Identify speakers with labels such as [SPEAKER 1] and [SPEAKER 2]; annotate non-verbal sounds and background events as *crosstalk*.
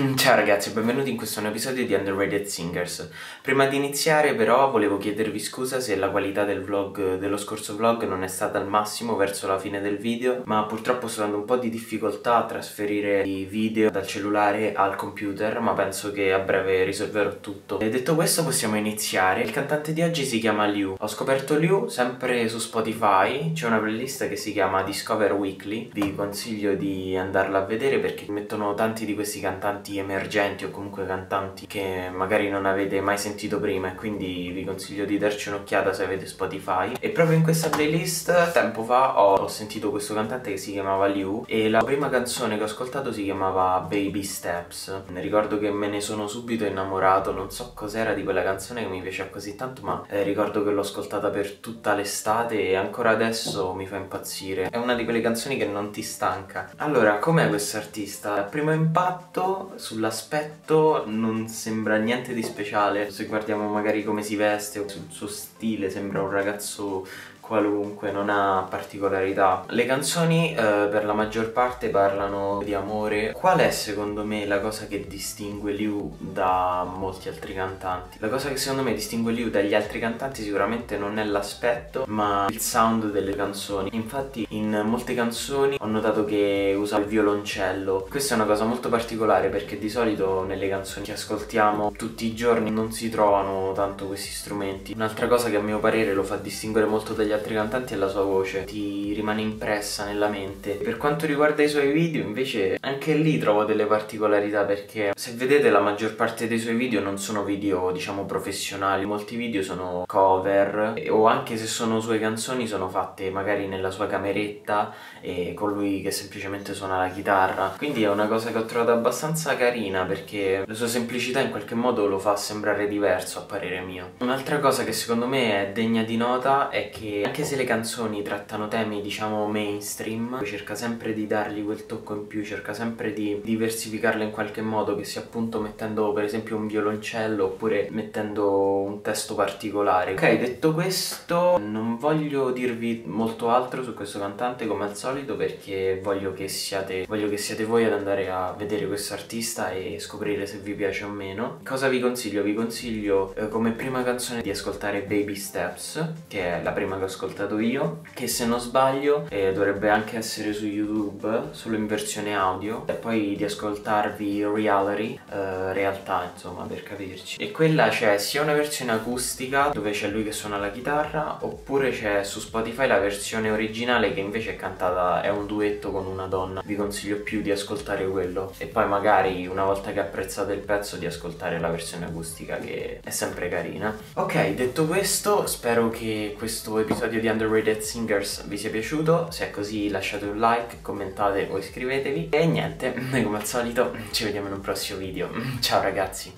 [SPEAKER 1] Mm, ciao ragazzi, benvenuti in questo nuovo episodio di Underrated Singers. Prima di iniziare però volevo chiedervi scusa se la qualità del vlog dello scorso vlog non è stata al massimo verso la fine del video, ma purtroppo sto avendo un po' di difficoltà a trasferire i video dal cellulare al computer, ma penso che a breve risolverò tutto. E detto questo possiamo iniziare. Il cantante di oggi si chiama Liu. Ho scoperto Liu sempre su Spotify, c'è una playlist che si chiama Discover Weekly, vi consiglio di andarla a vedere perché mettono tanti di questi cantanti cantanti emergenti o comunque cantanti che magari non avete mai sentito prima e quindi vi consiglio di darci un'occhiata se avete Spotify. E proprio in questa playlist tempo fa ho, sentito questo cantante che si chiamava Liu e la prima canzone che ho ascoltato si chiamava Baby Steps. Ricordo che me ne sono subito innamorato non so cos'era di quella canzone che mi piaceva così tanto ma eh, ricordo che l'ho ascoltata per tutta l'estate e ancora adesso mi fa impazzire. È una di quelle canzoni che non ti stanca. Allora com'è questo artista? Al primo impatto sull'aspetto non sembra niente di speciale. Se guardiamo magari come si veste o sul suo stile, sembra un ragazzo qualunque, non ha particolarità. Le canzoni eh, per la maggior parte parlano di amore. Qual è secondo me la cosa che distingue Liu da molti altri cantanti? La cosa che secondo me distingue Liu dagli altri cantanti sicuramente non è l'aspetto, ma il sound delle canzoni. Infatti in molte canzoni ho notato che usa il violoncello. Questa è una cosa molto particolare perché di solito nelle canzoni che ascoltiamo tutti i giorni non si trovano tanto questi strumenti. Un'altra cosa che a mio parere lo fa distinguere molto dagli altri altri cantanti è la sua voce, ti rimane impressa nella mente. Per quanto riguarda i suoi video invece anche lì trovo delle particolarità perché se vedete la maggior parte dei suoi video non sono video diciamo professionali, molti video sono cover o anche se sono sue canzoni sono fatte magari nella sua cameretta e con lui che semplicemente suona la chitarra. Quindi è una cosa che ho trovato abbastanza carina perché la sua semplicità in qualche modo lo fa sembrare diverso a parere mio. Un'altra cosa che secondo me è degna di nota è che anche se le canzoni trattano temi diciamo mainstream cerca sempre di dargli quel tocco in più cerca sempre di diversificarle in qualche modo che sia appunto mettendo per esempio un violoncello oppure mettendo un testo particolare ok detto questo non voglio dirvi molto altro su questo cantante come al solito perché voglio che siate voglio che siate voi ad andare a vedere questo artista e scoprire se vi piace o meno cosa vi consiglio? vi consiglio eh, come prima canzone di ascoltare Baby Steps che è la prima ho ascoltato io che se non sbaglio eh, dovrebbe anche essere su YouTube solo in versione audio e poi di ascoltarvi Reality eh, realtà insomma per capirci. E quella c'è sia una versione acustica dove c'è lui che suona la chitarra oppure c'è su Spotify la versione originale che invece è cantata è un duetto con una donna. Vi consiglio più di ascoltare quello. E poi magari una volta che apprezzate il pezzo di ascoltare la versione acustica che è sempre carina. Ok detto questo spero che questo episodio episodio di Underrated Singers vi sia piaciuto, se è così lasciate un like, commentate o iscrivetevi e niente, noi *laughs* come al solito ci vediamo in un prossimo video, ciao ragazzi!